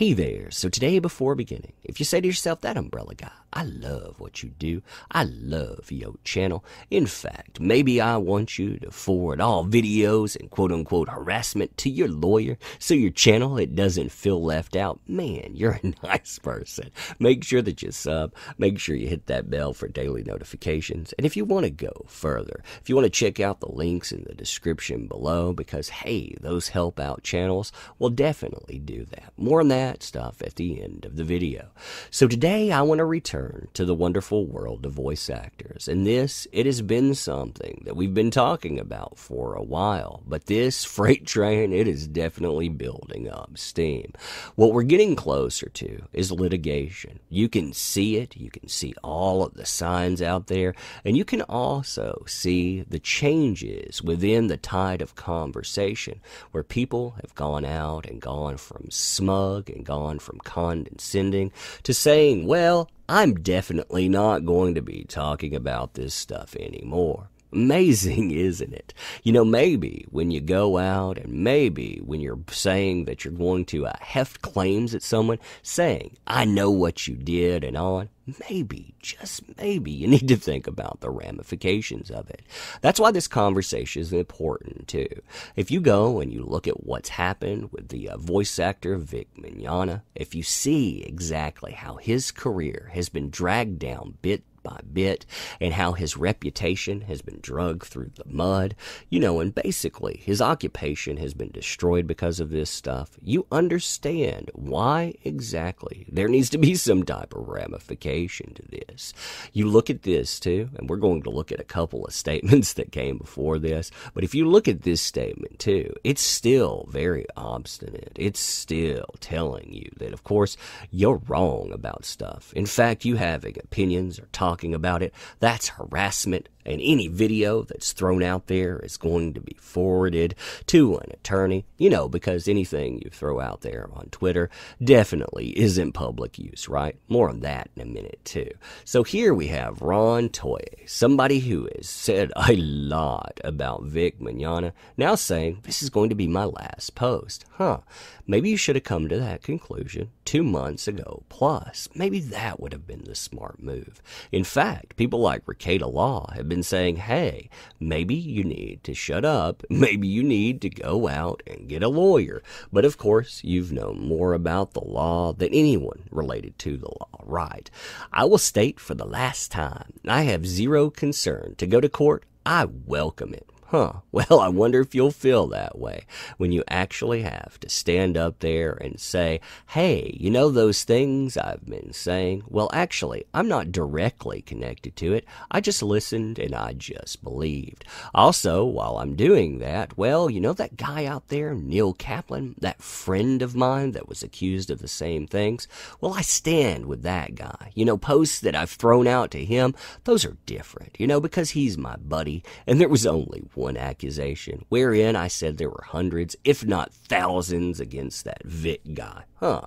Hey there. So today, before beginning, if you say to yourself, that umbrella guy, I love what you do. I love your channel. In fact, maybe I want you to forward all videos and quote unquote harassment to your lawyer so your channel it doesn't feel left out. Man, you're a nice person. Make sure that you sub. Make sure you hit that bell for daily notifications. And if you want to go further, if you want to check out the links in the description below, because hey, those help out channels will definitely do that. More on that stuff at the end of the video. So today I want to return return to the wonderful world of voice actors. And this, it has been something that we've been talking about for a while. But this freight train, it is definitely building up steam. What we're getting closer to is litigation. You can see it, you can see all of the signs out there, and you can also see the changes within the tide of conversation where people have gone out and gone from smug and gone from condescending to saying, well, I'm definitely not going to be talking about this stuff anymore. Amazing, isn't it? You know, maybe when you go out and maybe when you're saying that you're going to uh, heft claims at someone, saying, I know what you did and on, maybe, just maybe, you need to think about the ramifications of it. That's why this conversation is important, too. If you go and you look at what's happened with the uh, voice actor Vic Mignogna, if you see exactly how his career has been dragged down bit by bit and how his reputation has been dragged through the mud, you know, and basically his occupation has been destroyed because of this stuff, you understand why exactly there needs to be some type of ramification to this. You look at this too, and we're going to look at a couple of statements that came before this, but if you look at this statement too, it's still very obstinate. It's still telling you that, of course, you're wrong about stuff. In fact, you having opinions or talking talking about it. That's harassment and any video that's thrown out there is going to be forwarded to an attorney, you know, because anything you throw out there on Twitter definitely isn't public use, right? More on that in a minute, too. So here we have Ron Toye, somebody who has said a lot about Vic Mignogna, now saying, This is going to be my last post. Huh. Maybe you should have come to that conclusion two months ago. Plus, maybe that would have been the smart move. In fact, people like Rekieta Law have been saying, hey, maybe you need to shut up. Maybe you need to go out and get a lawyer. But of course, you've known more about the law than anyone related to the law, right? I will state for the last time, I have zero concern to go to court. I welcome it. Huh. Well, I wonder if you'll feel that way when you actually have to stand up there and say, hey, you know those things I've been saying? Well, actually, I'm not directly connected to it. I just listened and I just believed. Also, while I'm doing that, well, you know that guy out there, Neil Kaplan, that friend of mine that was accused of the same things? Well, I stand with that guy. You know, posts that I've thrown out to him, those are different, you know, because he's my buddy and there was only one accusation, wherein I said there were hundreds, if not thousands, against that Vic guy. Huh.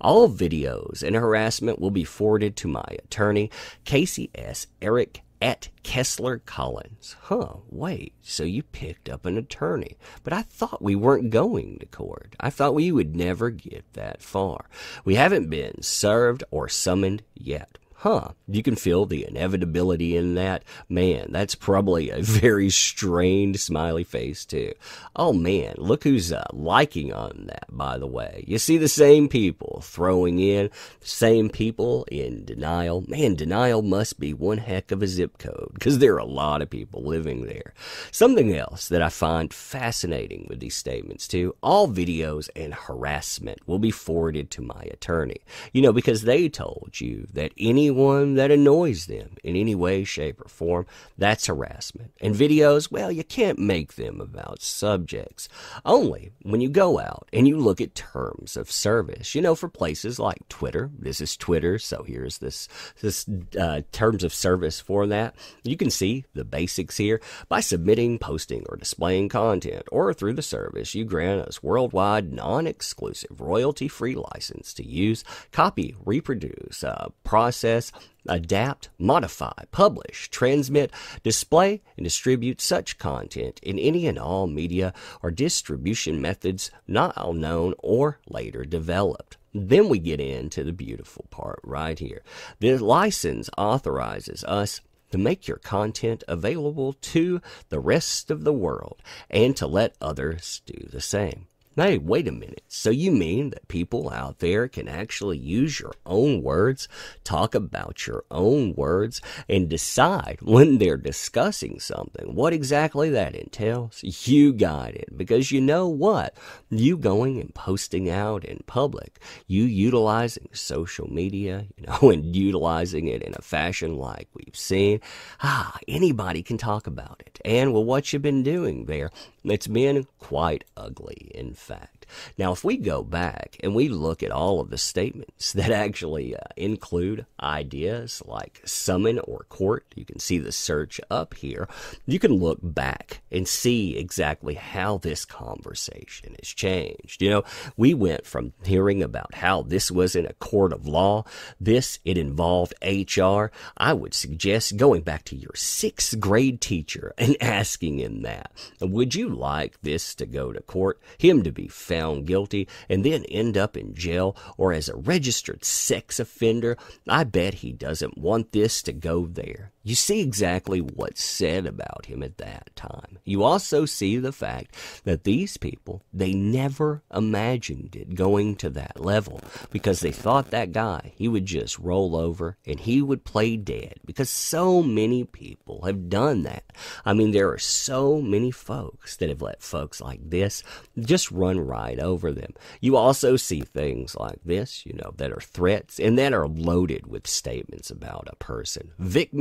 All videos and harassment will be forwarded to my attorney, Casey S. Erick at Kessler Collins. Huh, wait, so you picked up an attorney. But I thought we weren't going to court. I thought we would never get that far. We haven't been served or summoned yet huh, you can feel the inevitability in that. Man, that's probably a very strained smiley face, too. Oh man, look who's uh, liking on that, by the way. You see the same people throwing in, the same people in denial. Man, denial must be one heck of a zip code, because there are a lot of people living there. Something else that I find fascinating with these statements, too all videos and harassment will be forwarded to my attorney. You know, because they told you that any anyone that annoys them in any way, shape, or form, that's harassment. And videos, well, you can't make them about subjects. Only when you go out and you look at terms of service. You know, for places like Twitter, this is Twitter, so here's this this uh, terms of service for that. You can see the basics here by submitting, posting, or displaying content, or through the service, you grant us worldwide, non-exclusive, royalty-free license to use, copy, reproduce, uh, process adapt, modify, publish, transmit, display, and distribute such content in any and all media or distribution methods not known or later developed. Then we get into the beautiful part right here. The license authorizes us to make your content available to the rest of the world and to let others do the same. Hey, wait a minute. So you mean that people out there can actually use your own words, talk about your own words, and decide when they're discussing something what exactly that entails? You got it. Because you know what? You going and posting out in public, you utilizing social media, you know, and utilizing it in a fashion like we've seen, ah, anybody can talk about it. And well, what you've been doing there, it's been quite ugly, in fat. Now, if we go back and we look at all of the statements that actually uh, include ideas like summon or court, you can see the search up here. You can look back and see exactly how this conversation has changed. You know, we went from hearing about how this was in a court of law, this, it involved HR. I would suggest going back to your sixth grade teacher and asking him that. Would you like this to go to court? Him to be found guilty and then end up in jail or as a registered sex offender, I bet he doesn't want this to go there. You see exactly what's said about him at that time. You also see the fact that these people, they never imagined it going to that level because they thought that guy, he would just roll over and he would play dead because so many people have done that. I mean, there are so many folks that have let folks like this just run right over them. You also see things like this, you know, that are threats and that are loaded with statements about a person. Vic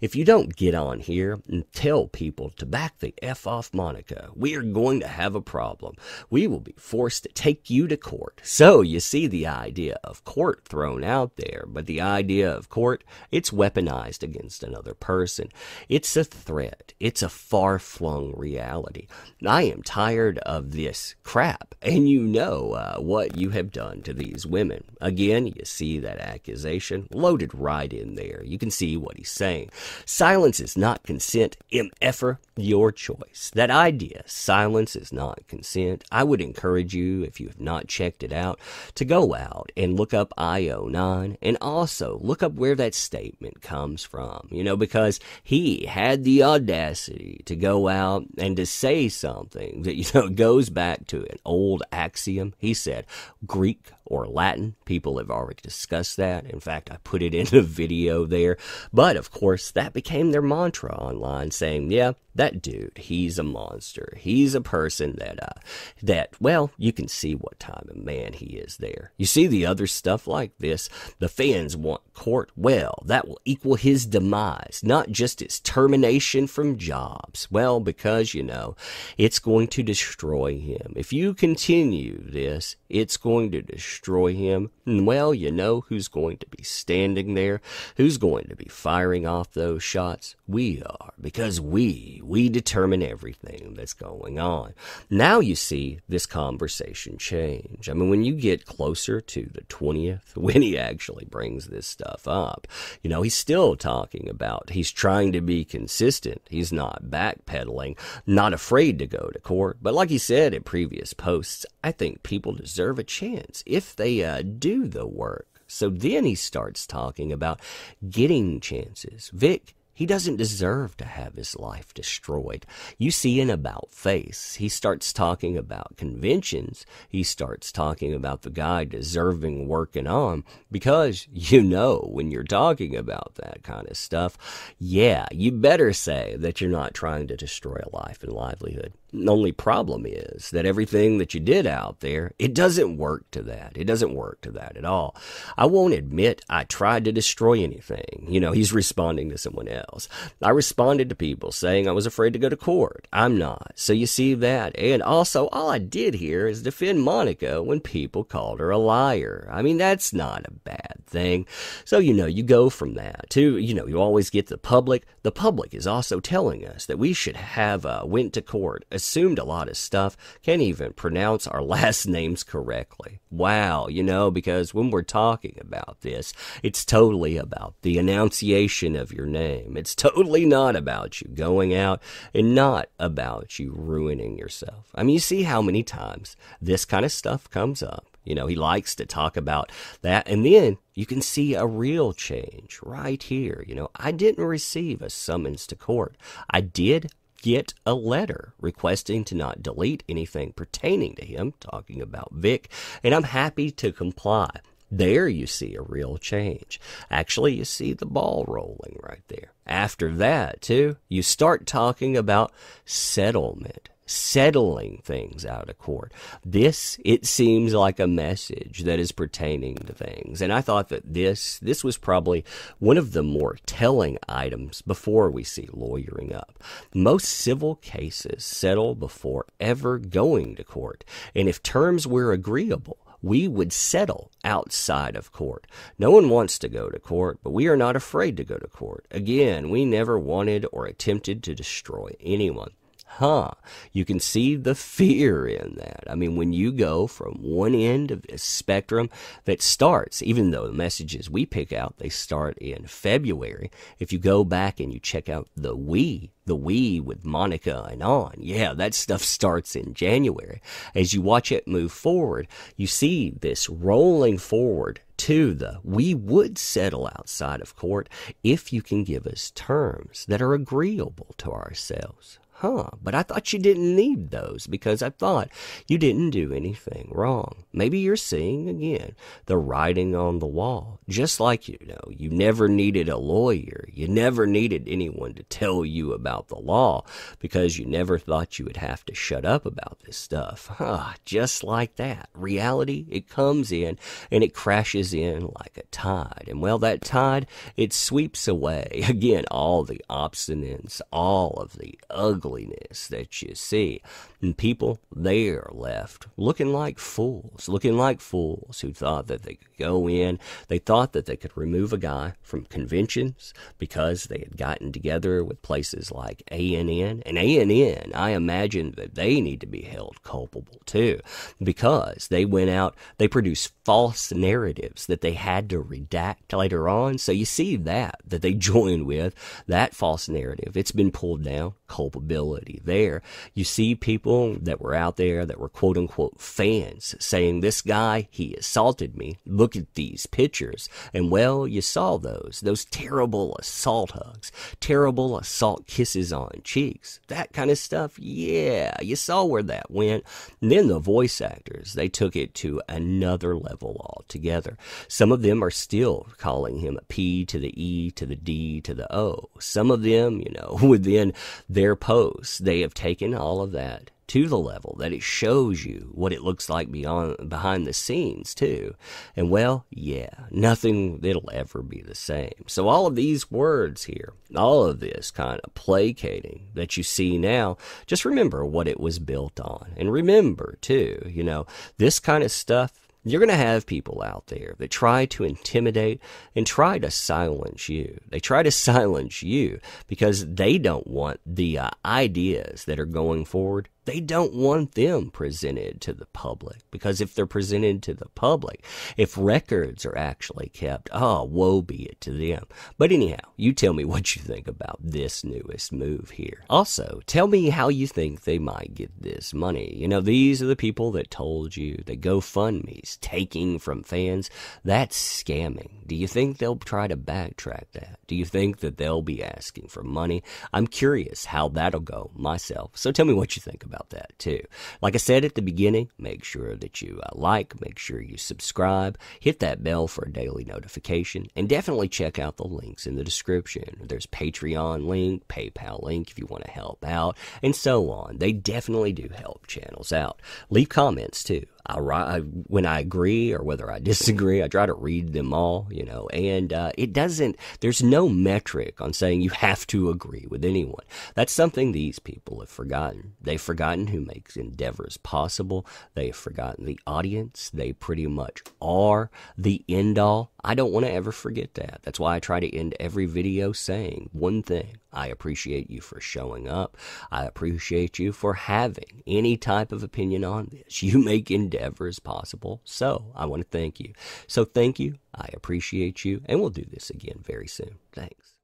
If you don't get on here and tell people to back the F off Monica, we are going to have a problem. We will be forced to take you to court. So you see the idea of court thrown out there, but the idea of court, it's weaponized against another person. It's a threat. It's a far flung reality. I am tired of this crap, and you know uh, what you have done to these women. Again, you see that accusation loaded right in there. You can see what he's saying. Silence is not consent. MFer, your choice. That idea, silence is not consent. I would encourage you, if you have not checked it out, to go out and look up IO9 and also look up where that statement comes from. You know, because he had the audacity to go out and to say something that, you know, goes back to an old axiom. He said, Greek or Latin. People have already discussed that. In fact, I put it in a video there. But of course, that became their mantra online saying, yeah, that dude, he's a monster. He's a person that, uh, that, well, you can see what type of man he is there. You see the other stuff like this. The fans want court. Well, that will equal his demise, not just his termination from jobs. Well, because, you know, it's going to destroy him. If you continue this, it's going to destroy him. And well, you know who's going to be standing there? Who's going to be firing off those shots? We are, because we, we determine everything that's going on. Now you see this conversation change. I mean, when you get closer to the 20th, when he actually brings this stuff up, you know, he's still talking about, he's trying to be consistent. He's not backpedaling, not afraid to go to court. But like he said in previous posts, I think people deserve a chance if they uh, do the work. So then he starts talking about getting chances. Vic, he doesn't deserve to have his life destroyed. You see in About Face, he starts talking about conventions. He starts talking about the guy deserving working on because you know when you're talking about that kind of stuff, yeah, you better say that you're not trying to destroy a life and livelihood. The only problem is that everything that you did out there, it doesn't work to that. It doesn't work to that at all. I won't admit I tried to destroy anything. You know, he's responding to someone else. I responded to people saying I was afraid to go to court. I'm not. So you see that. And also, all I did here is defend Monica when people called her a liar. I mean, that's not a bad thing. So, you know, you go from that to, you know, you always get the public. The public is also telling us that we should have uh, went to court assumed a lot of stuff, can't even pronounce our last names correctly. Wow, you know, because when we're talking about this, it's totally about the enunciation of your name. It's totally not about you going out and not about you ruining yourself. I mean, you see how many times this kind of stuff comes up You know, he likes to talk about that. And then you can see a real change right here. You know, I didn't receive a summons to court. I did get a letter requesting to not delete anything pertaining to him, talking about Vic, and I'm happy to comply. There you see a real change. Actually, you see the ball rolling right there. After that, too, you start talking about settlement settling things out of court. This, it seems like a message that is pertaining to things. And I thought that this, this was probably one of the more telling items before we see lawyering up. Most civil cases settle before ever going to court. And if terms were agreeable, we would settle outside of court. No one wants to go to court, but we are not afraid to go to court. Again, we never wanted or attempted to destroy anyone. Huh. You can see the fear in that. I mean, when you go from one end of this spectrum that starts, even though the messages we pick out, they start in February. If you go back and you check out the we, the we with Monica and on, yeah, that stuff starts in January. As you watch it move forward, you see this rolling forward to the we would settle outside of court if you can give us terms that are agreeable to ourselves. Huh, but I thought you didn't need those because I thought you didn't do anything wrong. Maybe you're seeing again the writing on the wall. Just like you know, you never needed a lawyer. You never needed anyone to tell you about the law because you never thought you would have to shut up about this stuff. Huh, just like that. Reality, it comes in and it crashes in like a tide. And well, that tide, it sweeps away again all the obstinance, all of the ugly ugliness that you see. And people, they are left looking like fools, looking like fools who thought that they could go in. They thought that they could remove a guy from conventions because they had gotten together with places like ANN. And ANN, I imagine that they need to be held culpable too because they went out, they produced false narratives that they had to redact later on. So you see that, that they joined with that false narrative. It's been pulled down, culpability there. You see people that were out there that were quote unquote fans saying, This guy, he assaulted me. Look at these pictures. And well, you saw those, those terrible assault hugs, terrible assault kisses on cheeks, that kind of stuff. Yeah, you saw where that went. And then the voice actors, they took it to another level altogether. Some of them are still calling him a P to the E to the D to the O. Some of them, you know, within their posts, they have taken all of that to the level that it shows you what it looks like beyond behind the scenes too. And well, yeah, nothing it'll ever be the same. So all of these words here, all of this kind of placating that you see now, just remember what it was built on. And remember too, you know, this kind of stuff you're going to have people out there that try to intimidate and try to silence you. They try to silence you because they don't want the uh, ideas that are going forward they don't want them presented to the public because if they're presented to the public, if records are actually kept, oh, woe be it to them. But anyhow, you tell me what you think about this newest move here. Also, tell me how you think they might get this money. You know, these are the people that told you that GoFundMe's taking from fans. That's scamming. Do you think they'll try to backtrack that? Do you think that they'll be asking for money? I'm curious how that'll go myself. So tell me what you think about that too. Like I said at the beginning, make sure that you uh, like, make sure you subscribe, hit that bell for a daily notification, and definitely check out the links in the description. There's Patreon link, PayPal link if you want to help out, and so on. They definitely do help channels out. Leave comments too. I, when I agree or whether I disagree, I try to read them all, you know, and uh, it doesn't, there's no metric on saying you have to agree with anyone. That's something these people have forgotten. They've forgotten who makes endeavors possible. They've forgotten the audience. They pretty much are the end all. I don't want to ever forget that. That's why I try to end every video saying one thing. I appreciate you for showing up. I appreciate you for having any type of opinion on this. You make endeavors possible. So I want to thank you. So thank you. I appreciate you. And we'll do this again very soon. Thanks.